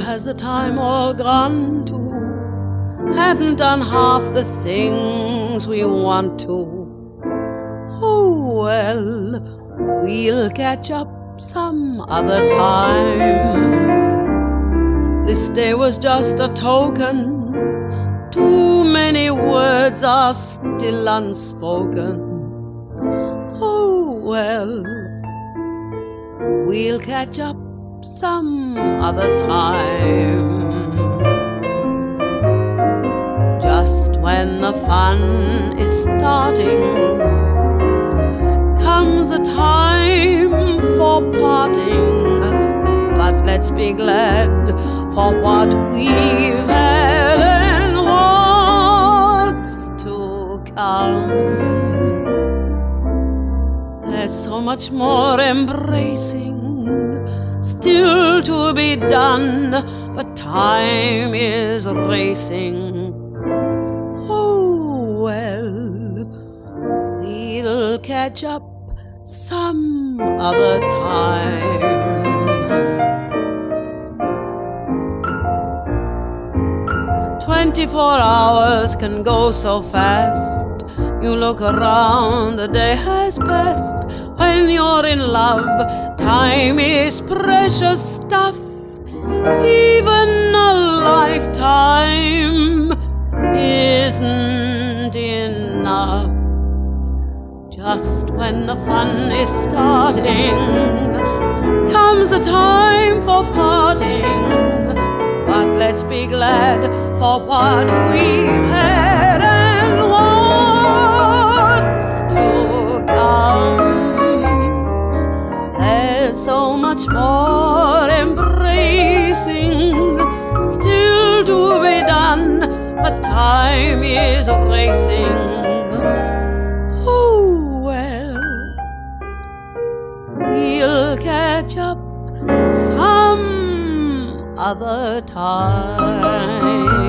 the time all gone to. Haven't done half the things we want to. Oh well, we'll catch up some other time. This day was just a token. Too many words are still unspoken. Oh well, we'll catch up some other time. Just when the fun is starting, comes a time for parting. But let's be glad for what we've had so much more embracing still to be done, but time is racing. Oh well, we'll catch up some other time. 24 hours can go so fast. You look around, the day has passed. When you're in love, time is precious stuff. Even a lifetime isn't enough. Just when the fun is starting, comes the time for parting. But let's be glad for what we've had much more embracing still to be done, but time is racing. Oh well, we'll catch up some other time.